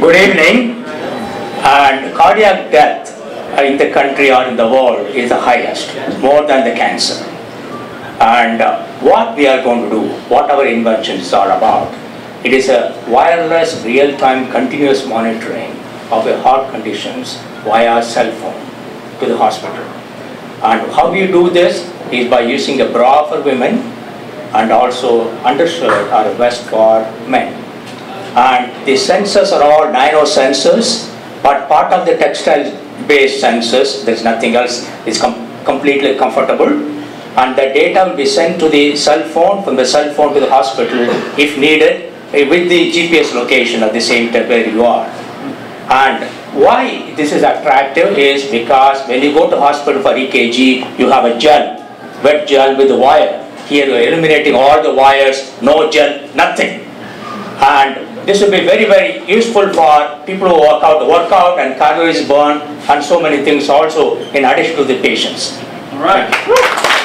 Good evening. And cardiac death in the country or in the world is the highest, more than the cancer. And uh, what we are going to do, what our invention is all about, it is a wireless, real-time, continuous monitoring of the heart conditions via cell phone to the hospital. And how we do this is by using a bra for women and also undershirt or a vest for men. And the sensors are all nano sensors, but part of the textile-based sensors, there's nothing else, it's com- completely comfortable. And the data will be sent to the cell phone, from the cell phone to the hospital if needed, eh, with the GPS location at the same time where you are. And why this is attractive is because when you go to hospital for EKG, you have a gel, wet gel with a wire. Here you are eliminating all the wires, no gel, nothing. And this will be very, very useful for people who work out, work out and calories burn and so many things also in addition to the patients. All right.